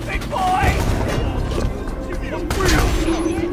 big boy! Give me a wheel!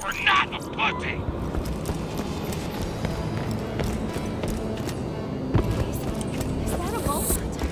You are not a pussy! Wolf hunter?